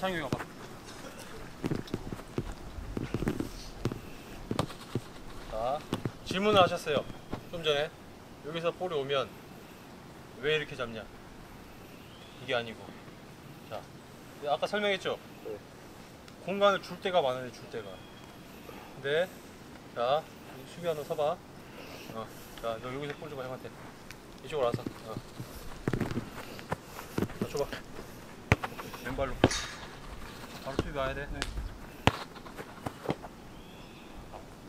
상용이 가봐. 자, 질문을 하셨어요. 좀 전에. 여기서 볼이 오면 왜 이렇게 잡냐? 이게 아니고. 자, 아까 설명했죠? 네. 공간을 줄 때가 많아요, 줄 때가. 근데, 자, 이 수비 하나 서봐. 어, 자, 너 여기서 볼 줘봐, 형한테. 이쪽으로 와서. 어. 자, 줘봐. 왼발로. 가야 돼. 네.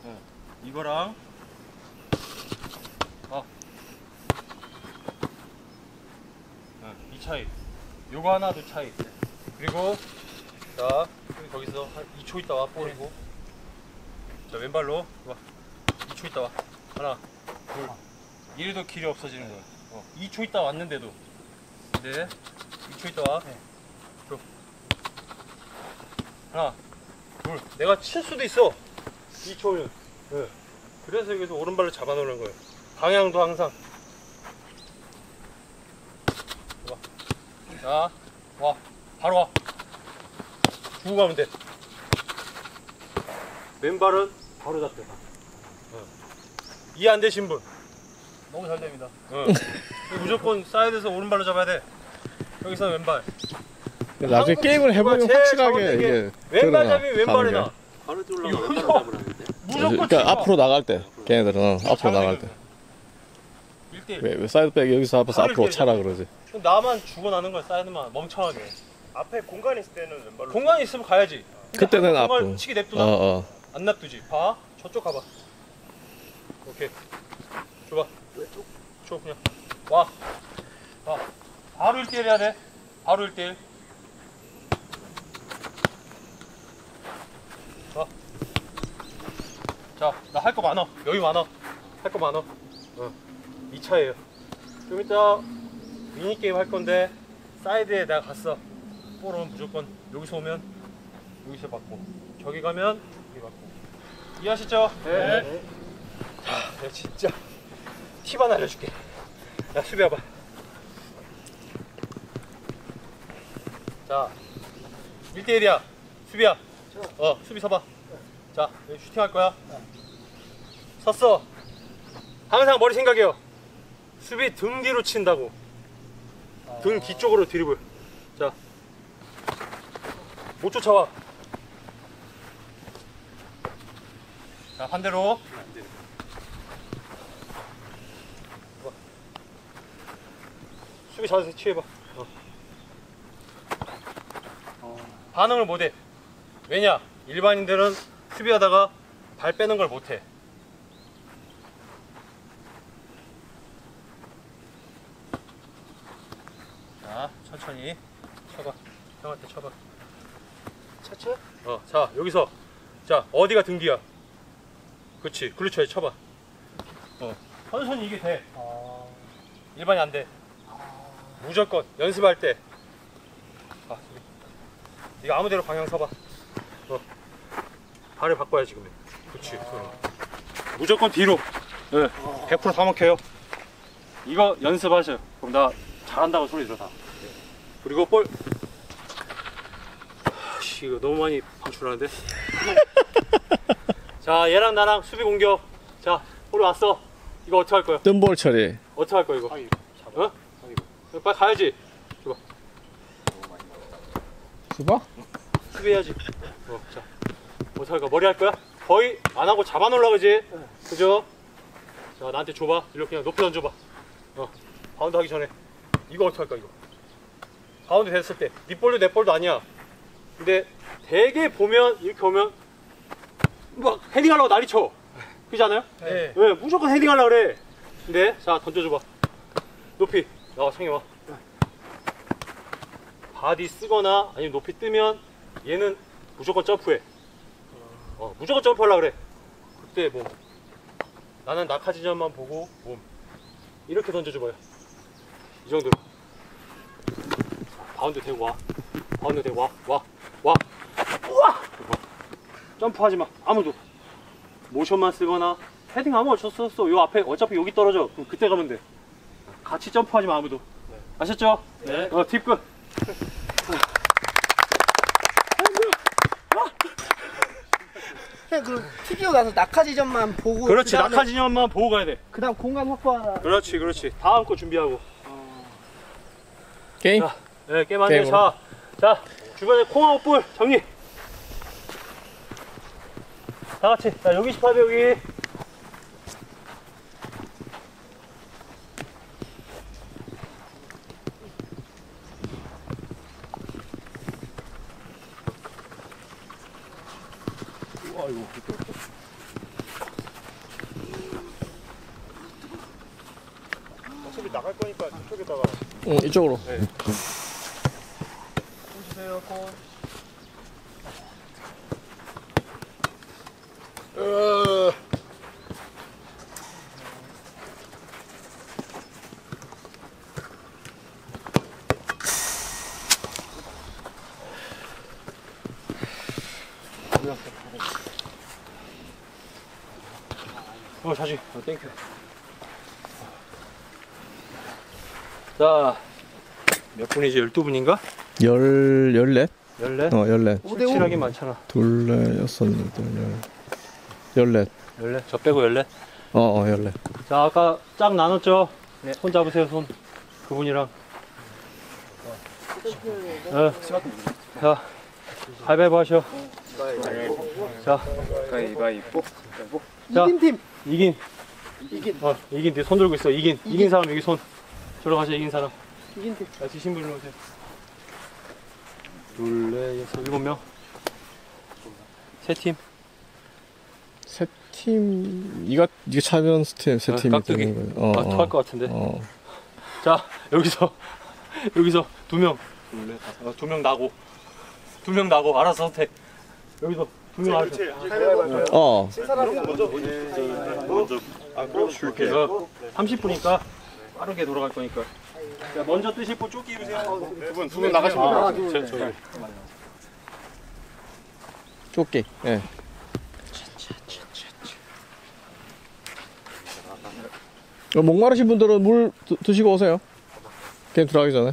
어, 이거랑 어. 어, 이 차이. 요거 하나 두 차이. 그리고 자 여기 거기서 한 2초 있다 와 볼이고. 자 왼발로 와. 2초 있다 와. 하나, 둘. 이래도 길이 없어지는 거야. 어, 2초 있다 왔는데도. 네. 2초 있다 와. 줘. 하나, 둘. 내가 칠 수도 있어. 2초면. 네. 그래서 여기서 오른발로 잡아 놓는 거예요. 방향도 항상. 와. 자, 와. 바로 와. 주고 가면 돼. 왼발은 바로 잡혀. 어. 이해 안 되신 분? 너무 잘 됩니다. 어. 무조건 사이드에서 오른발로 잡아야 돼. 여기서 왼발. 나중에 게임을 해보면 확실하게 이게 왼발 잡이 왼발에 다른 나. 게. 바로. 잡으라는데. 무조건 그러니까. 앞으로 나갈 때 걔네들은 앞으로 나갈 때 1대1. 왜, 왜 사이드백 여기서 앞에서 앞으로. 차라 그러지 나만 죽어나는 거야 사이드만 멍청하게. 앞에 공간 있을 때는 왼발로. 공간이 있으면 가야지. 근데 그때는 앞으로. 치게 냅두나? 어 어 안 놔두지. 봐. 저쪽 가봐. 오케이. 줘봐. 줘 그냥. 와. 와. 바로 1대1 해야 돼. 바로 1대1. 자, 나 할 거 많아. 여기 많아. 할 거 많아. 어. 2차예요. 좀 이따 미니게임 할 건데 사이드에 내가 갔어. 볼 오면 무조건 여기서 오면 여기서 받고 저기 가면 여기 받고 이해하시죠? 네. 자, 내가 진짜 팁 하나 알려줄게. 야 수비 와봐. 자, 1대1이야. 수비야. 어, 수비 서봐. 자, 여기 슈팅 할 거야. 섰어. 항상 머리 생각해요. 수비 등 뒤로 친다고. 등 뒤쪽으로 드리블. 자, 못 쫓아와. 자, 반대로. 수비 자세 취해봐. 어. 반응을 못해. 왜냐? 일반인들은 수비하다가 발 빼는 걸 못해. 자, 천천히 쳐봐. 형한테 쳐봐. 차차? 어, 자, 여기서. 자, 어디가 등 뒤야? 그렇지. 글루쳐에 쳐봐. 어. 선수는 이게 돼. 일반이 안 돼. 무조건 연습할 때. 아, 네가 아무데나 방향 서봐. 어. 발을 바꿔야 지금. 그렇지. 어. 무조건 뒤로. 네. 100%다 먹혀요. 이거 연습하셔요. 그럼 나 잘한다고 소리 들어 다. 그리고 볼. 씨, 이거 너무 많이 방출하는데. 자, 얘랑 나랑 수비 공격. 자, 볼이 왔어. 이거 어떻게 할 거야? 뜬볼 처리 어떻게 할 거야 이거? 어? 빨리 가야지. 수바? 수비해야지. 어, 자, 거야? 머리 할 거야? 거의 안 하고 잡아 놓으려 그지? 그죠? 자, 나한테 줘봐. 이렇게 그냥 높이 던져봐. 어, 바운드 하기 전에. 이거 어떻게 할까 이거? 바운드 됐을 때. 네 볼도 내 볼도 아니야. 근데 되게 보면 이렇게 오면 막 헤딩하려고 난리 쳐. 그렇지 않아요? 네. 왜 무조건 헤딩하려고 그래. 근데 자 던져줘봐. 높이 나와 창이 와. body 쓰거나 아니면 높이 뜨면 얘는 무조건 점프해. 어, 무조건 점프하려 그래. 그때 몸. 나는 낙하 지점만 보고 몸. 이렇게 던져줘봐요. 이 정도로. 바운드 되고 와. 바운드 되고 와. 와. 와. 우와! 점프하지 마. 아무도. 모션만 쓰거나 헤딩 아무 없어. 요 앞에 어차피 여기 떨어져. 그럼 그때 가면 돼. 같이 점프하지 마 아무도. 아셨죠? 네. 어, 팁 끝. 그 튀기고 나서 낙하 지점만 보고 그렇지 그다음에 낙하 지점만 보고 가야 돼 그다음 공간 확보하라. 그렇지 그렇지 다음 거 준비하고 게임? 자, 네, 게임 안돼 게임으로. 자, 자 주변에 콩하고 뿔 정리 다 같이 자 여기 18배 여기 어차피 나갈 거니까 저쪽에다가 응, 이쪽으로. 주세요, 콘. 어 자지 어 땡큐 자몇 분이지 12분인가? 열, 열넷? 14? 어, 열넷. 오대 오. 칠하긴 많잖아 둘, 넷, 여섯, 여덟, 열. 열넷. 14? 저 빼고 14? 어, 어, 열넷. 자 아까 짝 나눴죠? 손 잡으세요 손 그분이랑 네. 자 가위바위보 하셔 자 가위바위보 자. 이긴 팀. 이긴. 이긴. 어 이긴 뒤손 들고 있어. 이긴. 이긴. 사람 여기 손. 들어가셔 이긴 사람. 이긴 팀. 자 드신 분 오세요. 둘 넷 여섯 일곱 명 세 팀. 세 팀, 이가, 이게 차면 팀, 세 어, 팀이 깍두기. 되는 거예요. 어, 아, 토할 것 같은데. 어. 자 여기서 여기서 두 명. 둘 넷 다섯. 어, 두명 나고. 두 명 나고. 알아서 선택 여기서 명 하셔 어. 먼저 먼저 아 그럼 줄게 그래서 30분이니까 빠르게 돌아갈 거니까 자, 먼저 뜨실 분 조끼 입으세요 두분 두 분 나가시면 아, 돼요 저, 저기. 쪼끼. 예. 어, 목마르신 분들은 물 드, 드시고 오세요. 게임 들어가기 전에.